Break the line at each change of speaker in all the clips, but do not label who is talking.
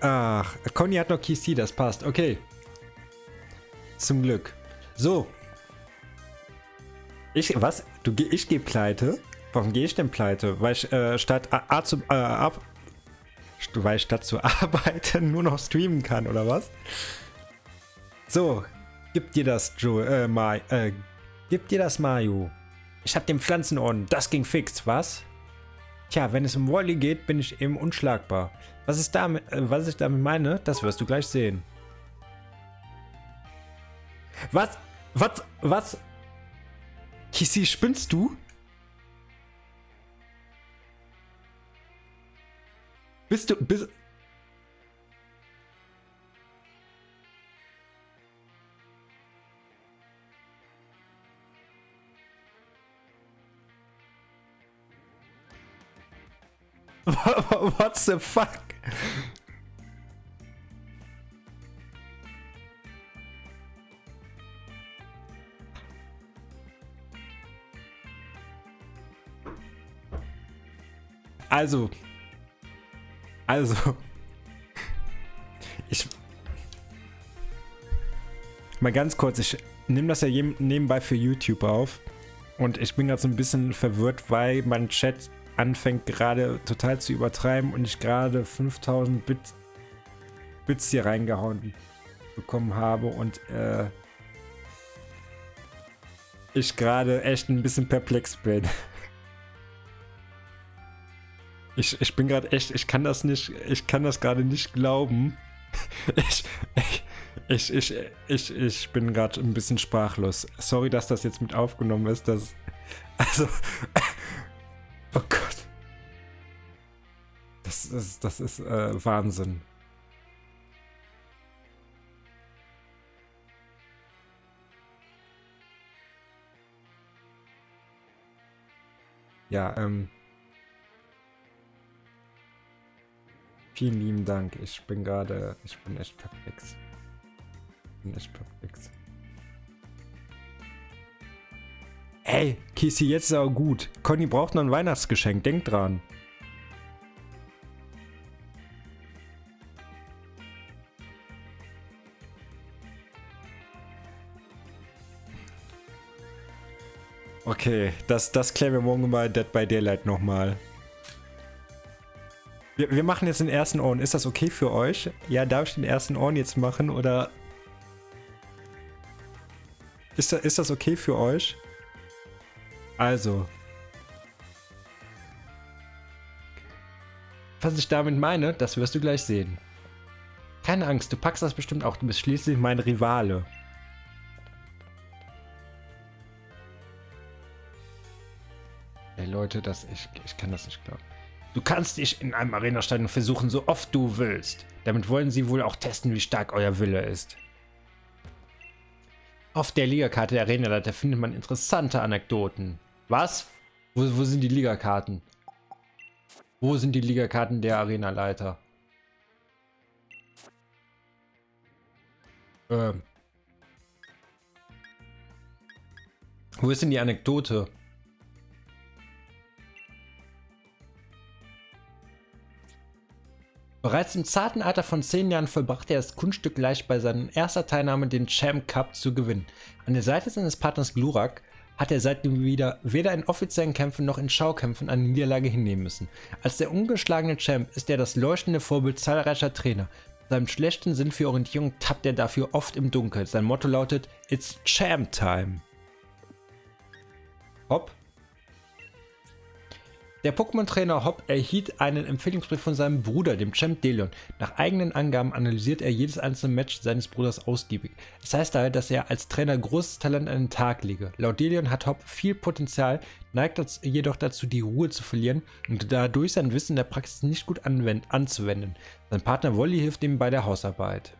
Ach, Conny hat noch KC, das passt. Okay. Zum Glück. So. Ich, was? Du, ich gehe pleite? Warum gehe ich denn pleite? Weil ich äh, statt A, A zu, äh, ab, weil ich statt zu arbeiten nur noch streamen kann, oder was? So, gib dir das, Joe, äh, Mai, äh, gib dir das, Mayu. Ich hab den Pflanzenorden, das ging fix, was? Tja, wenn es um Wally geht, bin ich eben unschlagbar. Was, ist damit, äh, was ich damit meine, das wirst du gleich sehen. Was? Was? Was? Kissy, spinnst du? Bist du. Bist. What the fuck? Also, also, ich. Mal ganz kurz, ich nehme das ja nebenbei für YouTube auf. Und ich bin gerade so ein bisschen verwirrt, weil mein Chat anfängt gerade total zu übertreiben und ich gerade 5000 Bit Bits hier reingehauen bekommen habe und äh, ich gerade echt ein bisschen perplex bin. Ich, ich bin gerade echt, ich kann das nicht, ich kann das gerade nicht glauben. Ich, ich, ich, ich, ich, bin gerade ein bisschen sprachlos. Sorry, dass das jetzt mit aufgenommen ist. Das, also, Das ist, das ist äh, Wahnsinn. Ja, ähm. Vielen lieben Dank. Ich bin gerade, ich bin echt perplex. Ich bin echt perplex. Ey, Kisi, jetzt ist auch gut. Conny braucht noch ein Weihnachtsgeschenk, denk dran. Okay, das, das klären wir morgen bei Dead by Daylight nochmal. Wir, wir machen jetzt den ersten Ohren. Ist das okay für euch? Ja, darf ich den ersten Ohren jetzt machen oder... Ist das, ist das okay für euch? Also. Was ich damit meine, das wirst du gleich sehen. Keine Angst, du packst das bestimmt auch. Du bist schließlich mein Rivale. Leute, das, ich, ich kann das nicht glauben. Du kannst dich in einem Arena-Stadion versuchen, so oft du willst. Damit wollen sie wohl auch testen, wie stark euer Wille ist. Auf der Ligakarte der Arena-Leiter findet man interessante Anekdoten. Was? Wo, wo sind die Ligakarten? Wo sind die Ligakarten der Arena-Leiter? Ähm. Wo ist denn die Anekdote? Bereits im zarten Alter von 10 Jahren vollbrachte er das Kunststück leicht bei seiner erster Teilnahme den Champ Cup zu gewinnen. An der Seite seines Partners Glurak hat er seitdem wieder weder in offiziellen Kämpfen noch in Schaukämpfen eine Niederlage hinnehmen müssen. Als der ungeschlagene Champ ist er das leuchtende Vorbild zahlreicher Trainer. Seinem schlechten Sinn für Orientierung tappt er dafür oft im Dunkel. Sein Motto lautet It's Champ Time. Hopp. Der Pokémon-Trainer Hop erhielt einen Empfehlungsbrief von seinem Bruder, dem Champ Delion. Nach eigenen Angaben analysiert er jedes einzelne Match seines Bruders ausgiebig. Das heißt daher, dass er als Trainer großes Talent an den Tag lege. Laut Delion hat Hop viel Potenzial, neigt jedoch dazu, die Ruhe zu verlieren und dadurch sein Wissen in der Praxis nicht gut anzuwenden. Sein Partner Wolli hilft ihm bei der Hausarbeit.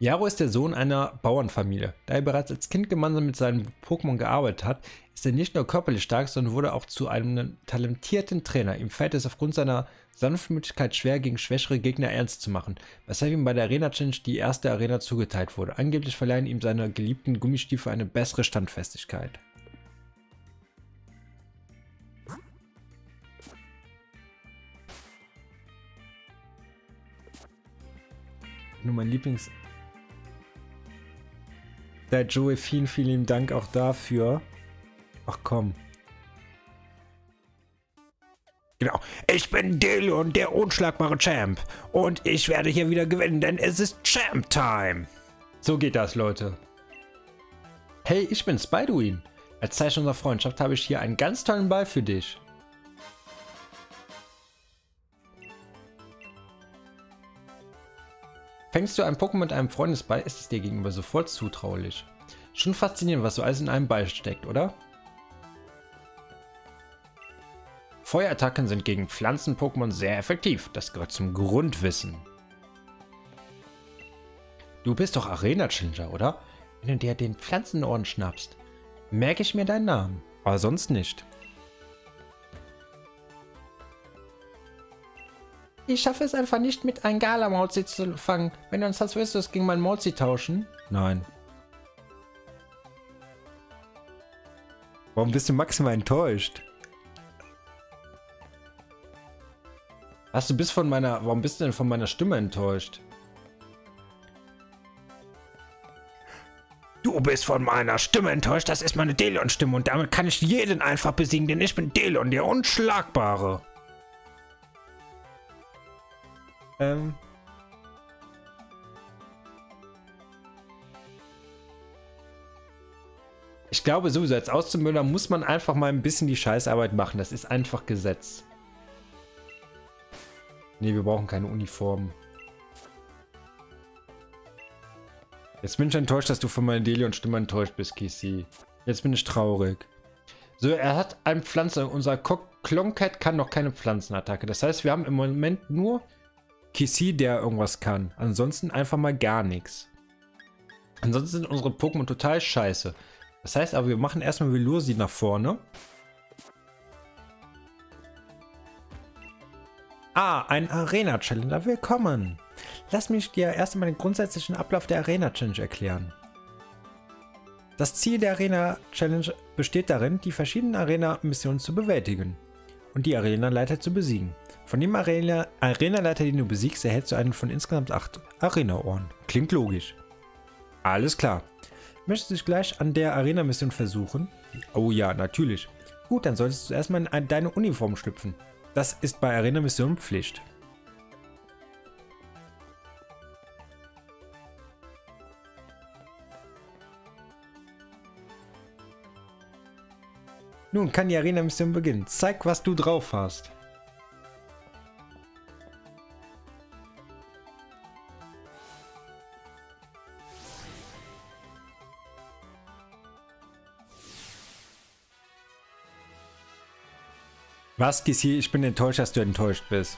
Yaro ist der Sohn einer Bauernfamilie. Da er bereits als Kind gemeinsam mit seinen Pokémon gearbeitet hat, ist er nicht nur körperlich stark, sondern wurde auch zu einem talentierten Trainer. Ihm fällt es aufgrund seiner Sanftmütigkeit schwer, gegen schwächere Gegner ernst zu machen, weshalb ihm bei der Arena Challenge die erste Arena zugeteilt wurde. Angeblich verleihen ihm seine geliebten Gummistiefel eine bessere Standfestigkeit. nur mein Lieblings... Der Joey, vielen, vielen Dank auch dafür. Ach komm. Genau. Ich bin Dillon, der unschlagbare Champ. Und ich werde hier wieder gewinnen, denn es ist Champ-Time. So geht das, Leute. Hey, ich bin Spiderween. Als Zeichen unserer Freundschaft habe ich hier einen ganz tollen Ball für dich. Fängst du ein Pokémon mit einem Freundesball, ist es dir gegenüber sofort zutraulich. Schon faszinierend, was so alles in einem Ball steckt, oder? Feuerattacken sind gegen Pflanzen-Pokémon sehr effektiv. Das gehört zum Grundwissen. Du bist doch Arena-Challenger, oder? Wenn du dir den Pflanzenorden schnappst, merke ich mir deinen Namen. Aber sonst nicht. Ich schaffe es einfach nicht, mit einem Gala-Mauzi zu fangen. Wenn du uns das willst, du es gegen meinen Mauzi tauschen? Nein. Warum bist du maximal enttäuscht? Was, du bist von meiner... Warum bist du denn von meiner Stimme enttäuscht? Du bist von meiner Stimme enttäuscht. Das ist meine Delion-Stimme und damit kann ich jeden einfach besiegen, denn ich bin Delion, der Unschlagbare. Ähm. Ich glaube sowieso, als Auszubildender muss man einfach mal ein bisschen die Scheißarbeit machen. Das ist einfach Gesetz. Ne, wir brauchen keine Uniformen. Jetzt bin ich enttäuscht, dass du von meiner Delion-Stimme enttäuscht bist, Kissy. Jetzt bin ich traurig. So, er hat eine Pflanze. Unser Klonkat kann noch keine Pflanzenattacke. Das heißt, wir haben im Moment nur Kissy, der irgendwas kann. Ansonsten einfach mal gar nichts. Ansonsten sind unsere Pokémon total scheiße. Das heißt aber, wir machen erstmal Velursi nach vorne. Ah, ein Arena-Challenger. Willkommen. Lass mich dir erst einmal den grundsätzlichen Ablauf der Arena Challenge erklären. Das Ziel der Arena Challenge besteht darin, die verschiedenen Arena-Missionen zu bewältigen und die Arena-Leiter zu besiegen. Von dem Arena-Leiter, den du besiegst, erhältst du einen von insgesamt 8 Arena-Ohren. Klingt logisch. Alles klar. Möchtest du dich gleich an der Arena-Mission versuchen? Oh ja, natürlich. Gut, dann solltest du erstmal in deine Uniform schlüpfen. Das ist bei Arena-Missionen Pflicht. Nun kann die Arena-Mission beginnen. Zeig, was du drauf hast. Was, Gissi? Ich bin enttäuscht, dass du enttäuscht bist.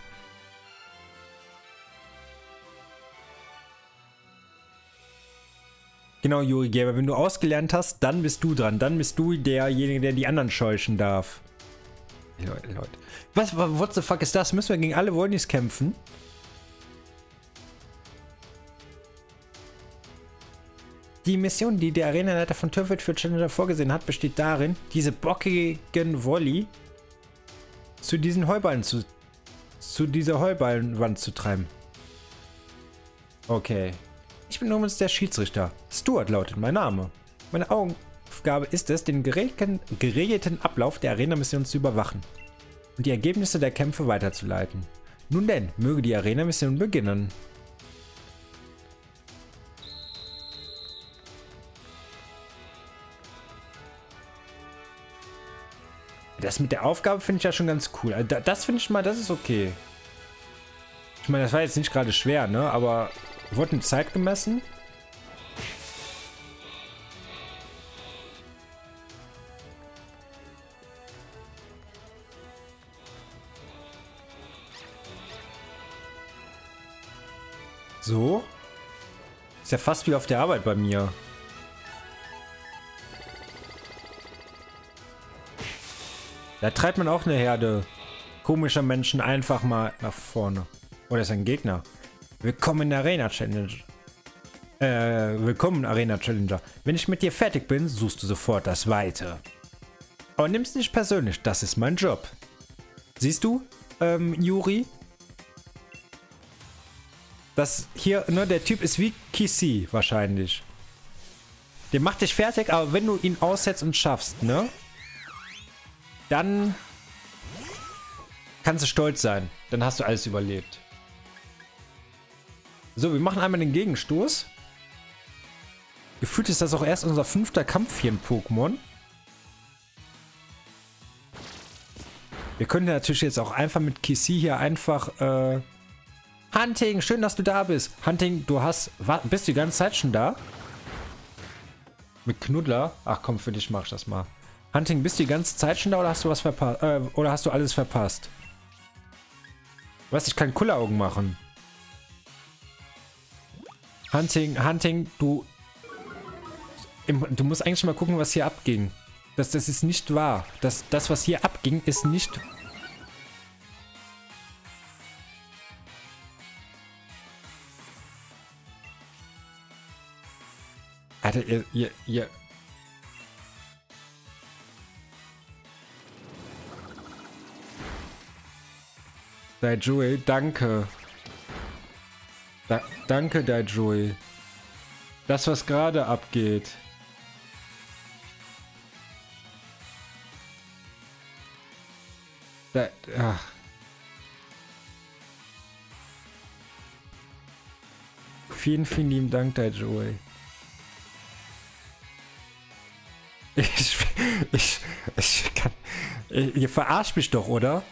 Genau, Juri Gerber, wenn du ausgelernt hast, dann bist du dran. Dann bist du derjenige, der die anderen scheuchen darf. Leute, Leute. Was, what the fuck ist das? Müssen wir gegen alle Wolnis kämpfen? Die Mission, die der Arenaleiter von Turfit für Challenger vorgesehen hat, besteht darin, diese bockigen Volley zu diesen Heuballen zu... zu dieser Heuballenwand zu treiben. Okay. Ich bin übrigens der Schiedsrichter. Stuart lautet mein Name. Meine Aufgabe ist es, den geregelten Ablauf der Arena-Mission zu überwachen und die Ergebnisse der Kämpfe weiterzuleiten. Nun denn, möge die Arena-Mission beginnen. Das mit der Aufgabe finde ich ja schon ganz cool. Also das finde ich mal, das ist okay. Ich meine, das war jetzt nicht gerade schwer, ne? Aber Wurde eine Zeit gemessen? So? Ist ja fast wie auf der Arbeit bei mir. Da treibt man auch eine Herde komischer Menschen einfach mal nach vorne. Oder ist ein Gegner? Willkommen in der Arena Challenge. Äh, willkommen Arena Challenger. Wenn ich mit dir fertig bin, suchst du sofort das Weite. Aber nimm's nicht persönlich, das ist mein Job. Siehst du, ähm, Juri? Das hier, ne, der Typ ist wie Kisi wahrscheinlich. Der macht dich fertig, aber wenn du ihn aussetzt und schaffst, ne? Dann kannst du stolz sein. Dann hast du alles überlebt. So, wir machen einmal den Gegenstoß. Gefühlt ist das auch erst unser fünfter Kampf hier in Pokémon. Wir können natürlich jetzt auch einfach mit Kisi hier einfach... Äh Hunting, schön, dass du da bist. Hunting, du hast... Bist du die ganze Zeit schon da? Mit Knuddler? Ach komm, für dich mach ich das mal. Hunting, bist du die ganze Zeit schon da oder hast du was verpasst? Äh, oder hast du alles verpasst? Was, ich kann Kulleraugen machen. Hunting, Hunting, du... Du musst eigentlich mal gucken, was hier abging. Das, das ist nicht wahr. Das, das, was hier abging, ist nicht... Alter, ihr, ihr, ihr... Dai danke. Da, danke, Dai Das, was gerade abgeht. Da, ach. Vielen, vielen lieben Dank, Dai Ich, ich, ich kann... Ihr verarscht mich doch, oder?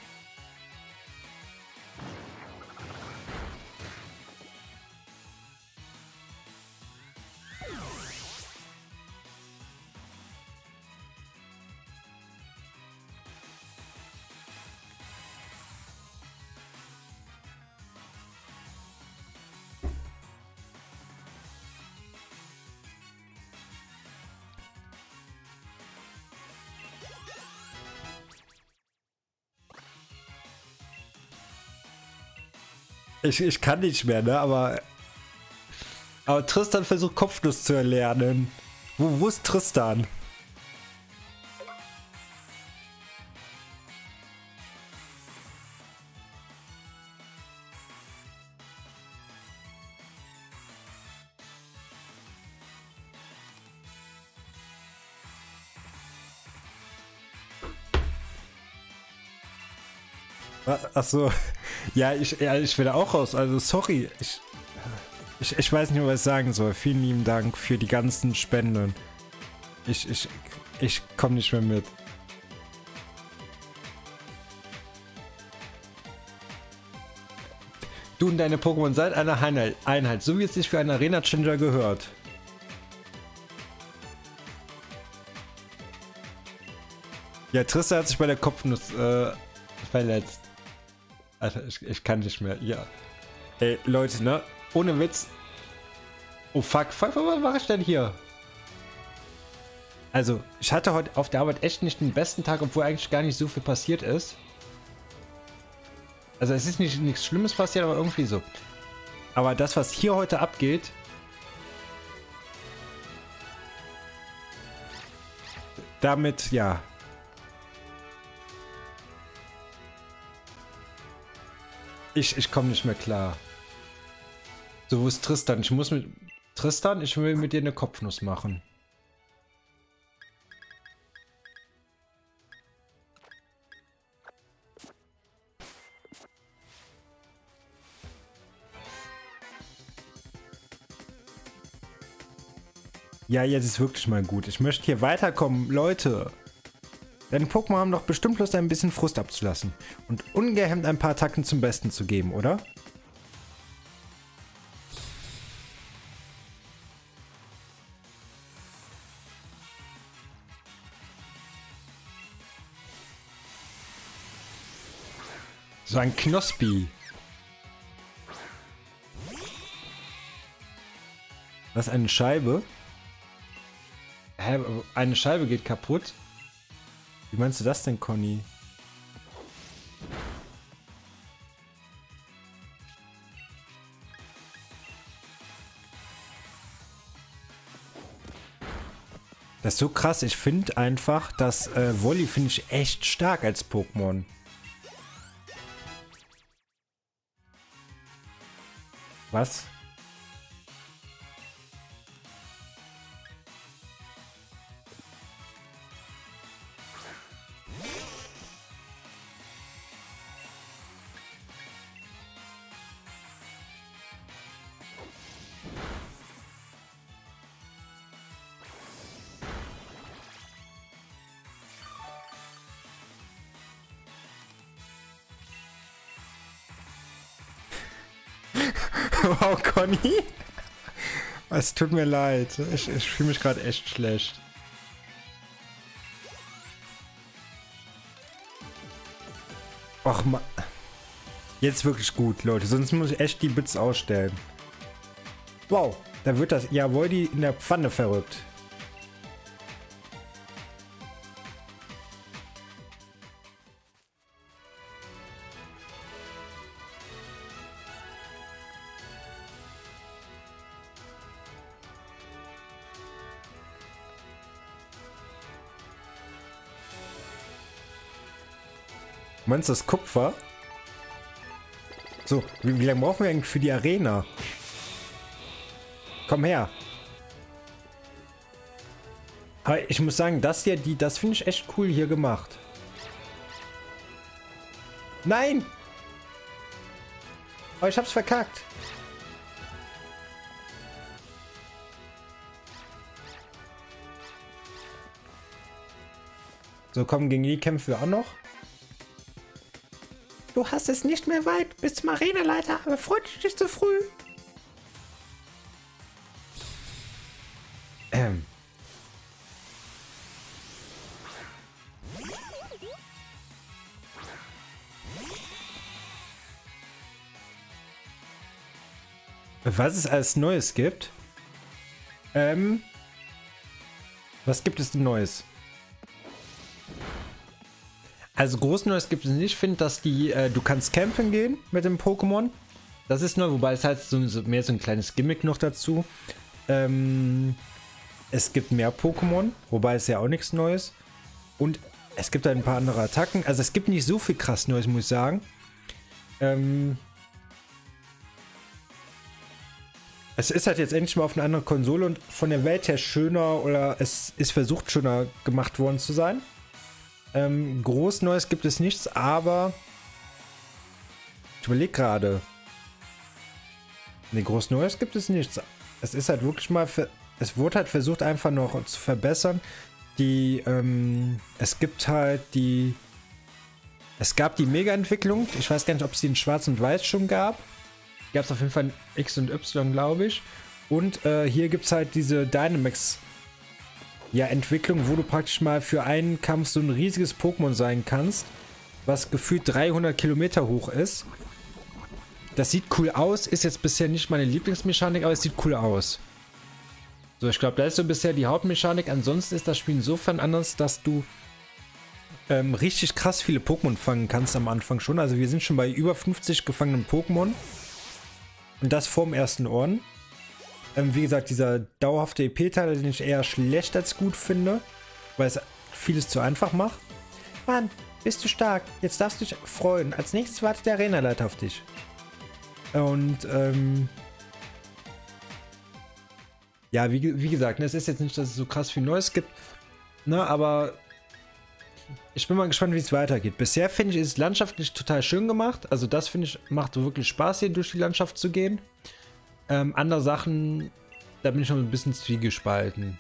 Ich, ich kann nicht mehr, ne? Aber. Aber Tristan versucht Kopfnuss zu erlernen. Wo, wo ist Tristan? Ach so. Ja, ich, ja, ich will auch raus. Also sorry. Ich, ich, ich weiß nicht, was ich sagen soll. Vielen lieben Dank für die ganzen Spenden. Ich, ich, ich komme nicht mehr mit. Du und deine Pokémon seid eine Einheit, so wie es sich für einen Arena-Changer gehört. Ja, Trista hat sich bei der Kopfnuss äh, verletzt. Alter, ich, ich kann nicht mehr. Ja. Ey, Leute, ne? Ohne Witz. Oh fuck, fuck, was mache ich denn hier? Also, ich hatte heute auf der Arbeit echt nicht den besten Tag, obwohl eigentlich gar nicht so viel passiert ist. Also es ist nicht nichts Schlimmes passiert, aber irgendwie so. Aber das, was hier heute abgeht, damit, ja, Ich, ich komme nicht mehr klar. So, wo ist Tristan? Ich muss mit... Tristan, ich will mit dir eine Kopfnuss machen. Ja, jetzt ist wirklich mal gut. Ich möchte hier weiterkommen. Leute, Deine Pokémon haben doch bestimmt Lust, ein bisschen Frust abzulassen und ungehemmt ein paar Attacken zum Besten zu geben, oder? So ein Knospi. Was, eine Scheibe? Hä, eine Scheibe geht kaputt? Wie meinst du das denn, Conny? Das ist so krass. Ich finde einfach, dass äh, Wolli finde ich echt stark als Pokémon. Was? Wow, Conny. Es tut mir leid. Ich, ich fühle mich gerade echt schlecht. Ach man. Jetzt wirklich gut, Leute. Sonst muss ich echt die Bits ausstellen. Wow, da wird das Jawohl die in der Pfanne verrückt. Meinst du das Kupfer? So, wie, wie lange brauchen wir eigentlich für die Arena? Komm her. Aber ich muss sagen, das hier, die, das finde ich echt cool hier gemacht. Nein! Aber ich hab's verkackt. So, kommen gegen die kämpfen wir auch noch. Du hast es nicht mehr weit bis zum Arenaleiter, aber freut dich nicht zu früh. Ähm. Was es alles Neues gibt? Ähm. Was gibt es denn Neues? Also groß Neues gibt es nicht. Ich finde, dass die, äh, du kannst campen gehen mit dem Pokémon. Das ist neu, wobei es halt so, so, mehr so ein kleines Gimmick noch dazu. Ähm, es gibt mehr Pokémon, wobei es ja auch nichts Neues. Und es gibt ein paar andere Attacken. Also es gibt nicht so viel krass Neues, muss ich sagen. Ähm, es ist halt jetzt endlich mal auf eine andere Konsole und von der Welt her schöner oder es ist versucht schöner gemacht worden zu sein. Ähm, groß Neues gibt es nichts, aber ich überlege gerade. Ne, groß Neues gibt es nichts. Es ist halt wirklich mal, es wurde halt versucht einfach noch zu verbessern. Die, ähm, es gibt halt die, es gab die Mega-Entwicklung. Ich weiß gar nicht, ob es die in Schwarz und Weiß schon gab. Gab es auf jeden Fall in X und Y, glaube ich. Und äh, hier gibt es halt diese Dynamax ja, Entwicklung, wo du praktisch mal für einen Kampf so ein riesiges Pokémon sein kannst, was gefühlt 300 Kilometer hoch ist. Das sieht cool aus, ist jetzt bisher nicht meine Lieblingsmechanik, aber es sieht cool aus. So, ich glaube, das ist so bisher die Hauptmechanik. Ansonsten ist das Spiel insofern anders, dass du ähm, richtig krass viele Pokémon fangen kannst am Anfang schon. Also wir sind schon bei über 50 gefangenen Pokémon. Und das vorm ersten Ohren. Ähm, wie gesagt, dieser dauerhafte EP-Teil, den ich eher schlecht als gut finde, weil es vieles zu einfach macht. Mann, bist du stark. Jetzt darfst du dich freuen. Als nächstes wartet der Arenaleiter auf dich. Und, ähm... Ja, wie, wie gesagt, ne, es ist jetzt nicht, dass es so krass viel Neues gibt. Ne, aber ich bin mal gespannt, wie es weitergeht. Bisher finde ich, ist es landschaftlich total schön gemacht. Also das finde ich, macht wirklich Spaß, hier durch die Landschaft zu gehen. Ähm, andere Sachen, da bin ich noch ein bisschen zwiegespalten.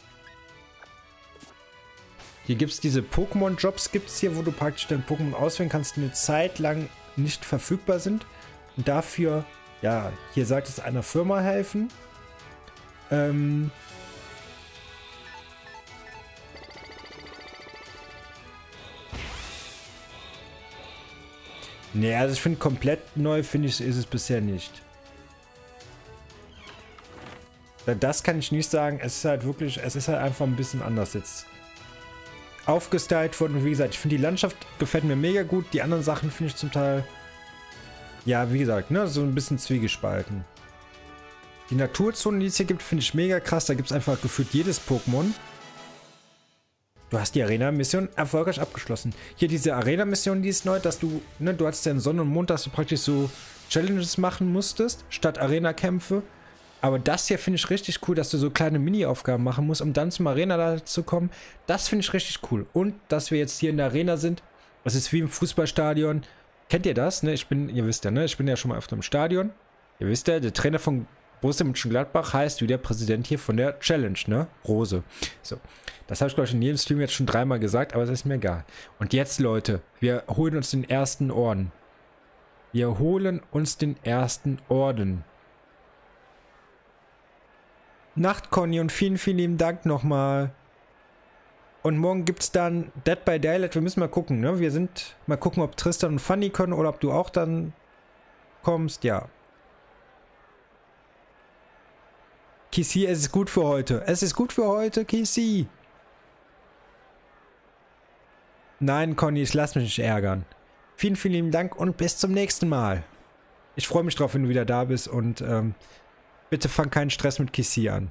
Hier gibt es diese Pokémon-Jobs, gibt es hier, wo du praktisch dein Pokémon auswählen kannst, die eine Zeit lang nicht verfügbar sind. Und dafür, ja, hier sagt es einer Firma helfen. Ähm, Nee, also ich finde komplett neu finde ich ist es bisher nicht. Das kann ich nicht sagen. Es ist halt wirklich, es ist halt einfach ein bisschen anders jetzt aufgestylt worden. Wie gesagt, ich finde die Landschaft gefällt mir mega gut. Die anderen Sachen finde ich zum Teil, ja, wie gesagt, ne, so ein bisschen zwiegespalten. Die Naturzonen, die es hier gibt, finde ich mega krass. Da gibt es einfach gefühlt jedes Pokémon. Du hast die Arena-Mission erfolgreich abgeschlossen. Hier diese Arena-Mission, die ist neu, dass du, ne, du hast ja Sonne und Mond, dass du praktisch so Challenges machen musstest, statt Arena-Kämpfe. Aber das hier finde ich richtig cool, dass du so kleine Mini-Aufgaben machen musst, um dann zum Arena zu kommen. Das finde ich richtig cool. Und dass wir jetzt hier in der Arena sind. Das ist wie im Fußballstadion. Kennt ihr das? Ne? Ich bin, ihr wisst ja, ne? Ich bin ja schon mal auf einem Stadion. Ihr wisst ja, der Trainer von Borussia Mönchengladbach heißt wie der Präsident hier von der Challenge, ne? Rose. So. Das habe ich, glaube ich, in jedem Stream jetzt schon dreimal gesagt, aber es ist mir egal. Und jetzt, Leute, wir holen uns den ersten Orden. Wir holen uns den ersten Orden. Nacht, Conny, und vielen, vielen lieben Dank nochmal. Und morgen gibt es dann Dead by Daylight. Wir müssen mal gucken, ne? Wir sind mal gucken, ob Tristan und Fanny können oder ob du auch dann kommst. Ja. Kisi, es ist gut für heute. Es ist gut für heute, Kisi. Nein, Conny, ich lass mich nicht ärgern. Vielen, vielen lieben Dank und bis zum nächsten Mal. Ich freue mich drauf, wenn du wieder da bist und ähm, bitte fang keinen Stress mit Kisi an.